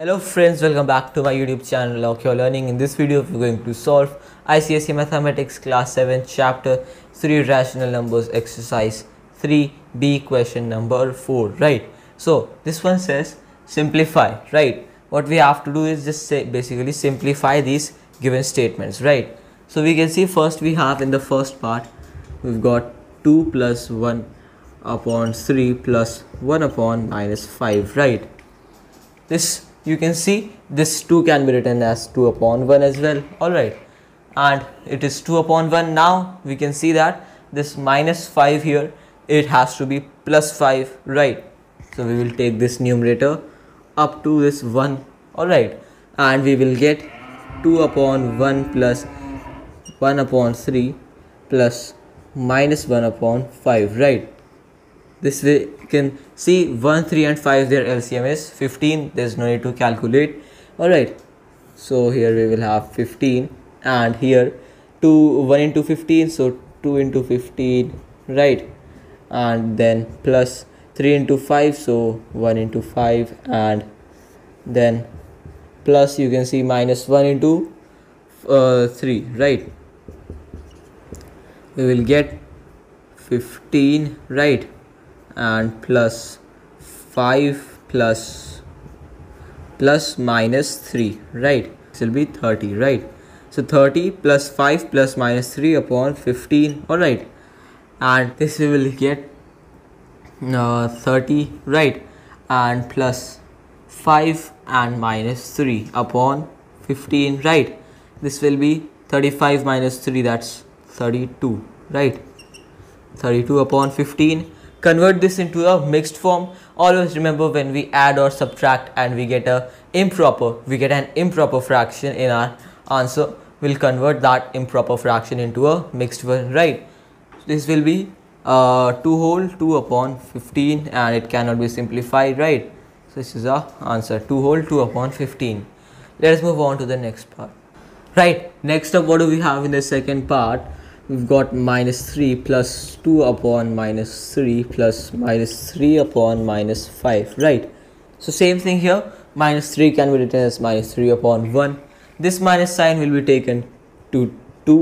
Hello friends, welcome back to my YouTube channel Unlock Your Learning. In this video, we're going to solve ICSE Mathematics Class 7 Chapter 3 Rational Numbers Exercise 3B question number 4, right? So, this one says simplify, right? What we have to do is just say basically simplify these given statements, right? So, we can see first we have in the first part, we've got 2 plus 1 upon 3 plus 1 upon minus 5, right? This you can see this 2 can be written as 2 upon 1 as well. Alright and it is 2 upon 1 now. We can see that this minus 5 here it has to be plus 5 right. So we will take this numerator up to this 1 alright and we will get 2 upon 1 plus 1 upon 3 plus minus 1 upon 5 right this way you can see 1 3 and 5 their lcm is. 15 there's no need to calculate. All right so here we will have 15 and here 2 1 into 15 so 2 into 15 right. And then plus 3 into 5 so 1 into 5 and then plus you can see minus 1 into uh, 3 right. We will get 15 right and plus 5 plus plus minus 3 right? This will be 30 right? So 30 plus 5 plus minus 3 upon 15 all right and this we will get uh, 30 right? And plus 5 and minus 3 upon 15 right? This will be 35 minus 3 that's 32 right? 32 upon 15 convert this into a mixed form. Always remember when we add or subtract and we get a improper we get an improper fraction in our answer we'll convert that improper fraction into a mixed one right? This will be uh, 2 whole 2 upon 15 and it cannot be simplified right? So this is our answer 2 whole 2 upon 15 let us move on to the next part. Right next up what do we have in the second part we've got minus 3 plus 2 upon minus 3 plus minus 3 upon minus 5 right? So same thing here. Minus 3 can be written as minus 3 upon 1 this minus sign will be taken to 2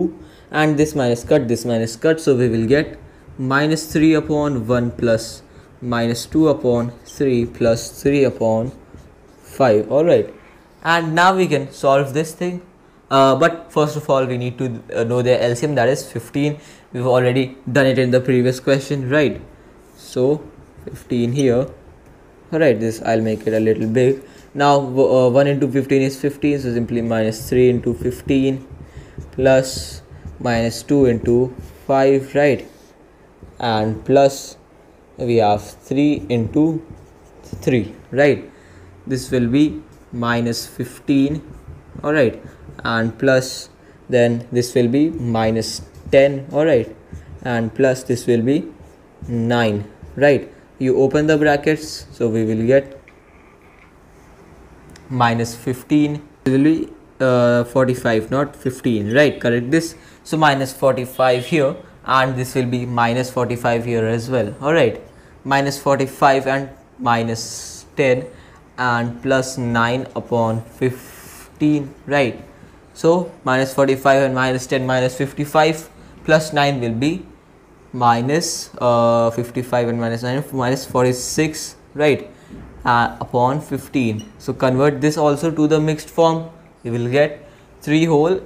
and this minus cut this minus cut. So we will get minus 3 upon 1 plus minus 2 upon 3 plus 3 upon 5 alright and now we can solve this thing uh, but first of all we need to uh, know the LCM that is 15 we've already done it in the previous question right? So 15 here. Alright this I'll make it a little big. Now uh, 1 into 15 is 15 so simply minus 3 into 15 plus minus 2 into 5 right? And plus we have 3 into 3 right? This will be minus 15 all right and plus then this will be minus 10 all right and plus this will be 9 right. You open the brackets so we will get minus 15 it will be uh, 45 not 15 right correct this? So minus 45 here and this will be minus 45 here as well all right minus 45 and minus 10 and plus 9 upon 15 right so minus 45 and minus 10 minus 55 plus 9 will be minus, uh, 55 and minus 9 minus 46 right uh, upon 15. So convert this also to the mixed form. You will get 3 whole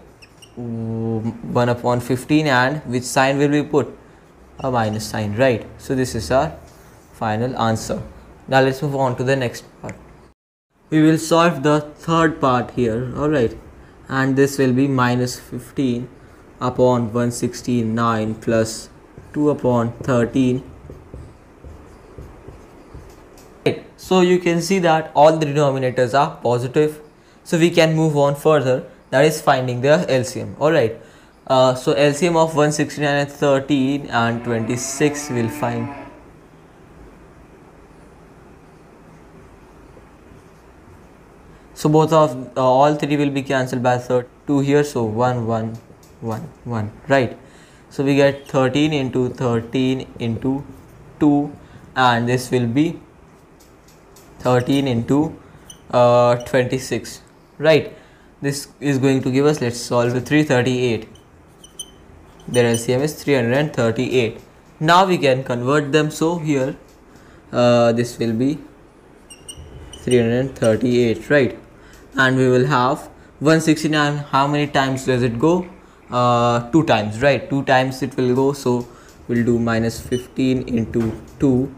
mm, 1 upon 15 and which sign will be put? A minus sign right. So this is our final answer. Now let's move on to the next part. We will solve the third part here. Alright and this will be minus 15 upon 169 plus 2 upon 13 right. so you can see that all the denominators are positive. So we can move on further. That is finding the LCM alright. Uh, so LCM of 169 and 13 and 26 will find so both of uh, all three will be cancelled by third 2 here. So 1 1 1 1 right. So we get 13 into 13 into 2 and this will be 13 into uh, 26 right. This is going to give us let's solve 338 their LCM is 338 now we can convert them. So here uh, this will be 338 right and we will have 169 how many times does it go? Uh, two times right? Two times it will go. So we'll do minus 15 into 2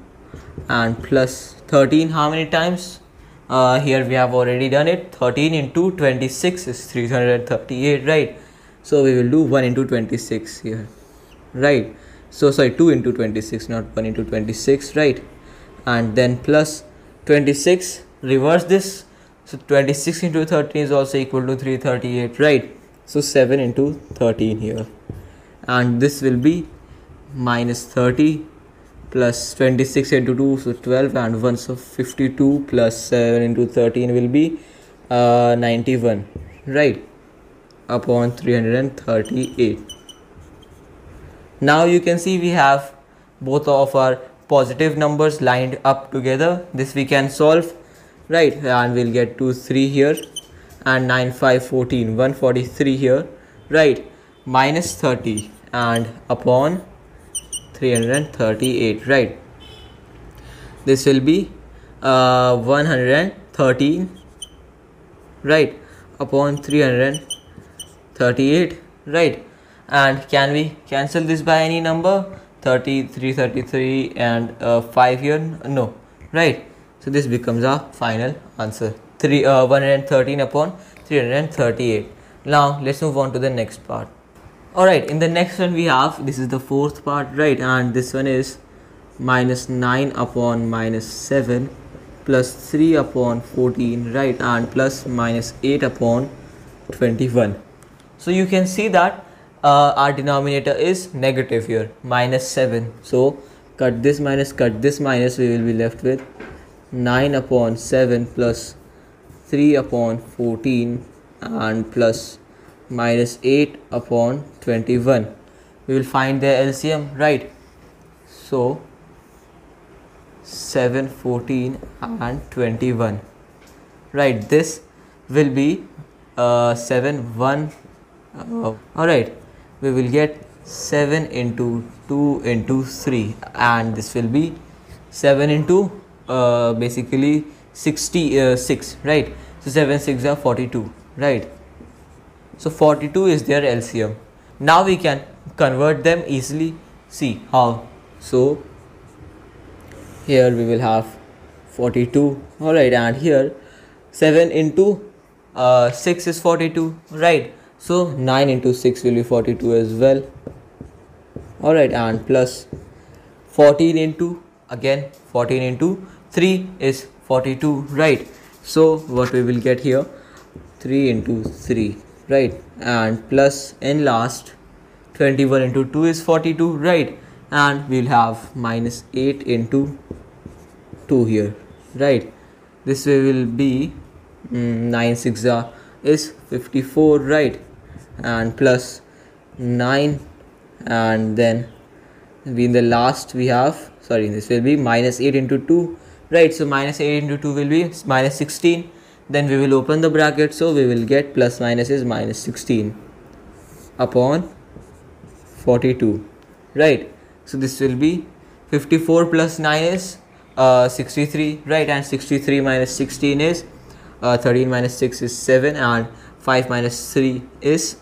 and plus 13 how many times? Uh, here we have already done it. 13 into 26 is 338 right? So we will do 1 into 26 here right? So sorry 2 into 26 not 1 into 26 right? And then plus 26 reverse this so 26 into 13 is also equal to 338 right? So 7 into 13 here. And this will be minus 30 plus 26 into 2 so 12 and 1 so 52 plus 7 into 13 will be uh, 91 right? Upon 338 now you can see we have both of our positive numbers lined up together. This we can solve right and we'll get 2 3 here. And 9 5 14 143 here. Right minus 30 and upon 338 right. This will be uh, 113 right upon 338 right. And can we cancel this by any number? 33 33 and uh, 5 here? No. Right so this becomes our final answer. 3 uh, 113 upon 338 now let's move on to the next part. Alright in the next one we have this is the fourth part right? And this one is minus 9 upon minus 7 plus 3 upon 14 right? And plus minus 8 upon 21 so you can see that uh, our denominator is negative here minus 7 so cut this minus cut this minus we will be left with 9 upon 7 plus 3 upon 14 and plus minus 8 upon 21 we will find the LCM right? So 7 14 and 21 right this will be uh, 7 1 uh, all right we will get 7 into 2 into 3 and this will be 7 into uh, basically 66 uh, right? So 7 6 are 42 right? So 42 is their LCM now we can convert them easily. See how. So here we will have 42 alright and here 7 into uh, 6 is 42 right? So 9 into 6 will be 42 as well. Alright and plus 14 into again 14 into 3 is 42 right? So what we will get here? 3 into 3 right? And plus in last 21 into 2 is 42 right? And we'll have minus 8 into 2 here right? This way will be mm, 9 6 is 54 right? And plus 9 and then in the last we have sorry this will be minus 8 into 2 right? So minus 8 into 2 will be minus 16 then we will open the bracket. So we will get plus minus is minus 16 upon 42 right? So this will be 54 plus 9 is uh, 63 right? And 63 minus 16 is uh, 13 minus 6 is 7 and 5 minus 3 is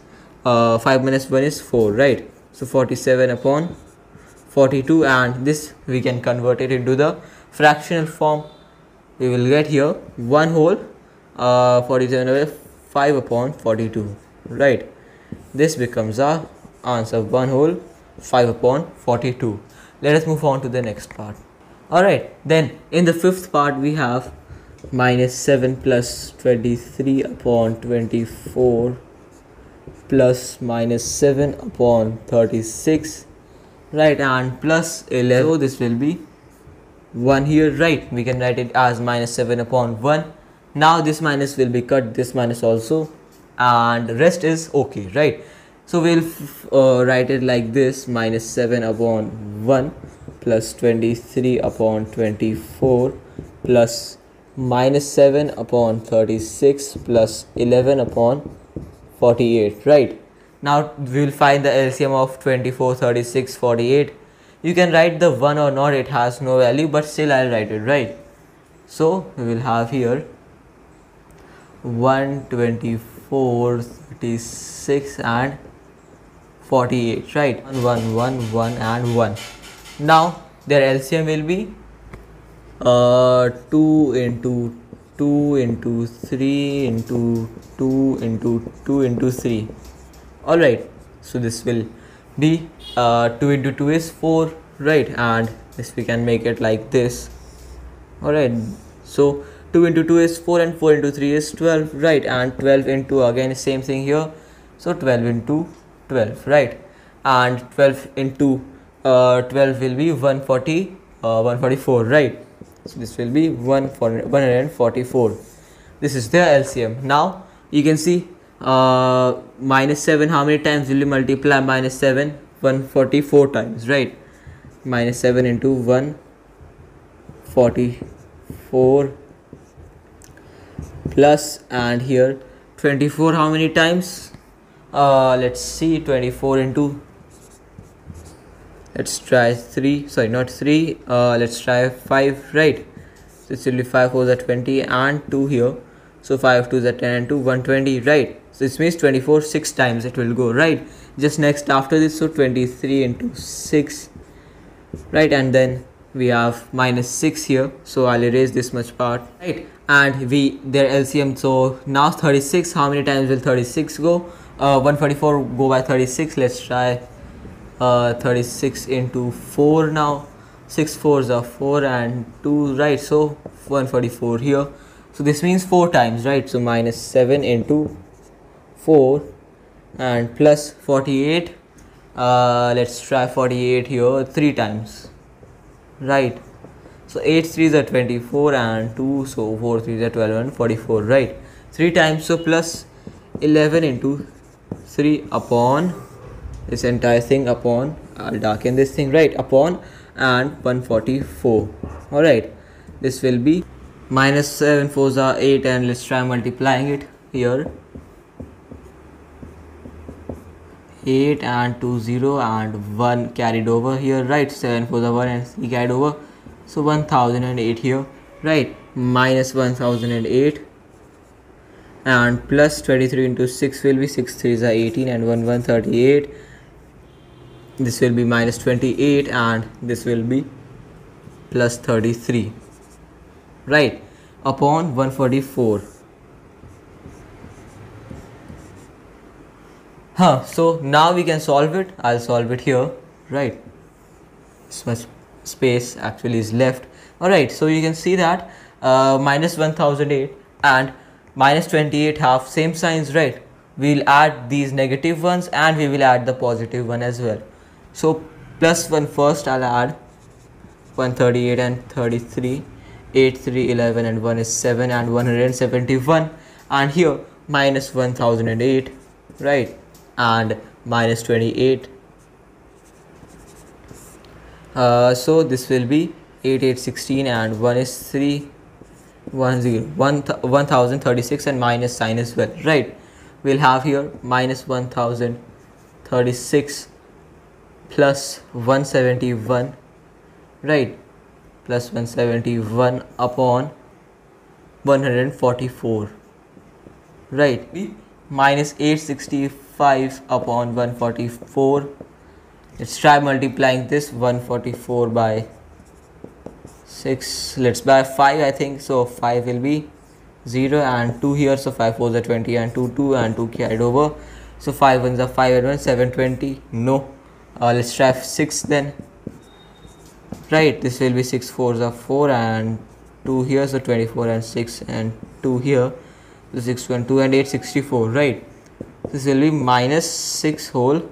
uh, 5 minus 1 is 4 right? So 47 upon 42 and this we can convert it into the fractional form. We will get here 1 whole uh, 47 away 5 upon 42 right? This becomes our answer 1 whole 5 upon 42 let us move on to the next part. Alright then in the fifth part we have minus 7 plus 23 upon 24 plus minus 7 upon 36 right and plus 11 so this will be 1 here. Right we can write it as minus 7 upon 1 now this minus will be cut this minus also. And rest is okay right? So we'll uh, write it like this minus 7 upon 1 plus 23 upon 24 plus minus 7 upon 36 plus 11 upon 48 right now we will find the LCM of 24 36 48 you can write the 1 or not it has no value but still I'll write it right? So we will have here 124 36 and 48 right? 1 1 1 1 and 1 now their LCM will be uh, 2 into 2 into 3 into 2 into 2 into 3 alright so this will be uh, 2 into 2 is 4 right? And this we can make it like this. Alright so 2 into 2 is 4 and 4 into 3 is 12 right? And 12 into again same thing here. So 12 into 12 right? And 12 into uh, 12 will be 140 uh, 144 right? So this will be 144 this is the LCM now you can see uh, minus 7 how many times will you multiply minus 7 144 times right? Minus 7 into 144 plus and here 24 how many times? Uh, let's see 24 into let's try 3 sorry not 3 uh, let's try 5 right? So it's only 5 4 is 20 and 2 here. So 5 2 is 10 and 2 120 right this means 24 6 times it will go right? Just next after this so 23 into 6 right? And then we have minus 6 here. So I'll erase this much part right? And we their LCM so now 36 how many times will 36 go? Uh, 144 go by 36 let's try uh, 36 into 4 now. 6 fours are 4 and 2 right? So 144 here. So this means 4 times right? So minus 7 into 4 and plus 48 uh, let's try 48 here 3 times. Right. So 8 3s are 24 and 2 so 4 3s are 12 and 44 right. 3 times so plus 11 into 3 upon this entire thing upon I'll darken this thing. Right. Upon and 144 all right. This will be minus 7 4s are 8 and let's try multiplying it here 8 and 2 0 and 1 carried over here right? 7 for the 1 and 3 carried over. So 1008 here right? Minus 1008 and plus 23 into 6 will be 6 3 is 18 and 1 138 this will be minus 28 and this will be plus 33 right? Upon 144 huh so now we can solve it. I'll solve it here. Right. This much space actually is left. All right so you can see that uh, minus 1008 and minus 28 have same signs right? We'll add these negative ones and we will add the positive one as well. So plus 1 first I'll add 138 and 33 8 3 11 and 1 is 7 and 171 and here minus 1008 right and minus 28 uh, so this will be 8 8 16 and 1 is 3 1 0 1 1036 and minus sign as well right? We'll have here minus 1036 plus 171 right? Plus 171 upon 144 right? Minus 865 upon 144 let's try multiplying this 144 by 6 let's by 5 I think. So 5 will be 0 and 2 here. So 5 4 are 20 and 2 2 and 2 carried over. So 5 ones are 5 and 1 720 no. Uh, let's try 6 then. Right this will be 6 fours are 4 and 2 here. So 24 and 6 and 2 here. So 6 1 2 and 8 64 right this will be minus 6 whole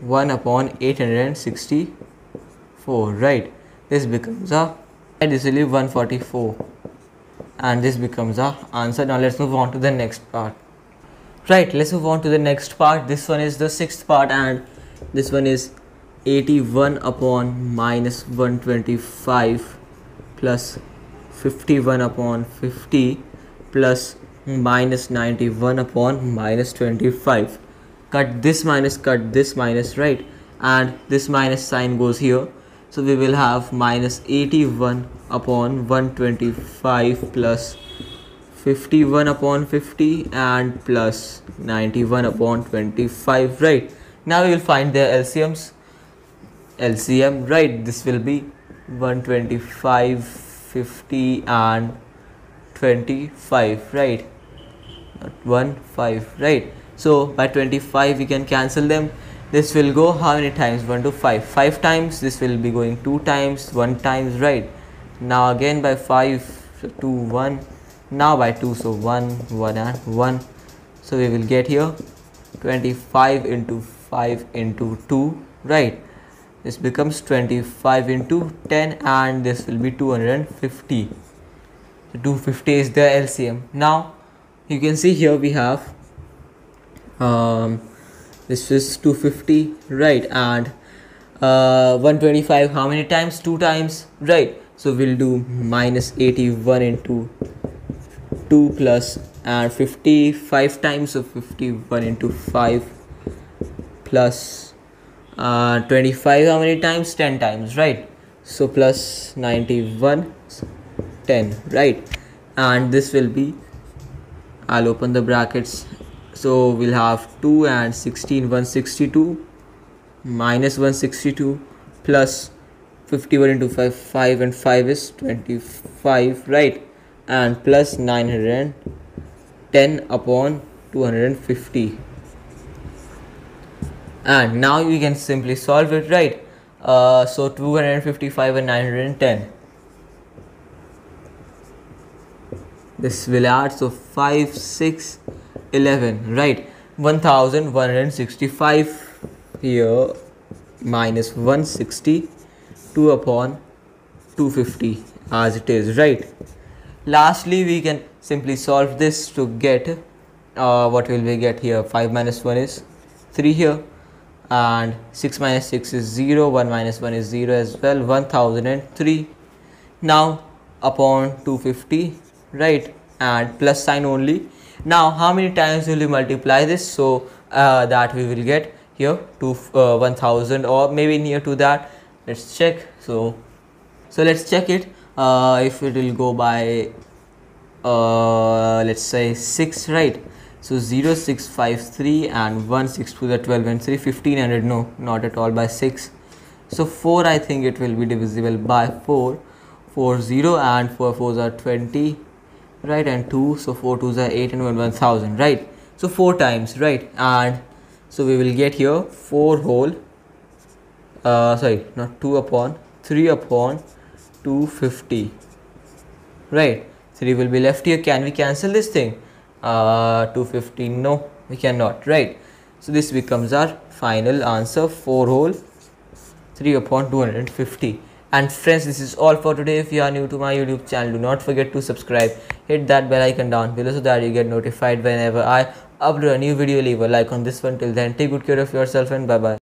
1 upon 864 right? This becomes a and this will be 144 and this becomes a answer. Now let's move on to the next part. Right let's move on to the next part. This one is the sixth part and this one is 81 upon minus 125 plus 51 upon 50 plus minus 91 upon minus 25 cut this minus cut this minus right? And this minus sign goes here. So we will have minus 81 upon 125 plus 51 upon 50 and plus 91 upon 25 right? Now we will find their LCMs LCM right? This will be 125 50 and 25 right 1 5 right? So by 25 we can cancel them. This will go how many times? 1 to 5 5 times this will be going 2 times 1 times right? Now again by 5 so 2 1 now by 2 so 1 1 and 1 so we will get here 25 into 5 into 2 right? This becomes 25 into 10 and this will be 250 so 250 is the LCM now you can see here we have um, this is 250 right and uh, 125 how many times? Two times right. So we'll do minus 81 into 2 plus and 55 times so 51 into 5 plus uh, 25 how many times? 10 times right. So plus 91 10 right. And this will be I'll open the brackets. So we'll have 2 and 16 162 minus 162 plus 51 into 5 5 and 5 is 25 right? And plus 910 upon 250 and now you can simply solve it right? Uh, so 255 and 910 this will add so 5 6 11 right? 1165 here minus 160 2 upon 250 as it is right? Lastly we can simply solve this to get uh, what will we get here? 5 minus 1 is 3 here and 6 minus 6 is 0 1 minus 1 is 0 as well 1003 now upon 250 right. And plus sign only. Now how many times will you multiply this? So uh, that we will get here to uh, 1000 or maybe near to that. Let's check. So so let's check it. Uh, if it will go by uh, let's say 6 right? So 0, 6, 5, 3 and 1, 6 to the 12 and 3, 1500, no, not at all by 6. So 4 I think it will be divisible by 4, 4, 0 and 4, 4s are 20, right and 2, so 4 2s are 8 and 1, 1000, right. So 4 times, right, and so we will get here 4 whole, uh, sorry, not 2 upon, 3 upon 250, right. 3 will be left here, can we cancel this thing? uh, 250 no we cannot right so this becomes our final answer 4 whole 3 upon 250 and friends this is all for today. If you are new to my youtube channel do not forget to subscribe. Hit that bell icon down below so that you get notified whenever i upload a new video. Leave a like on this one. Till then take good care of yourself and bye bye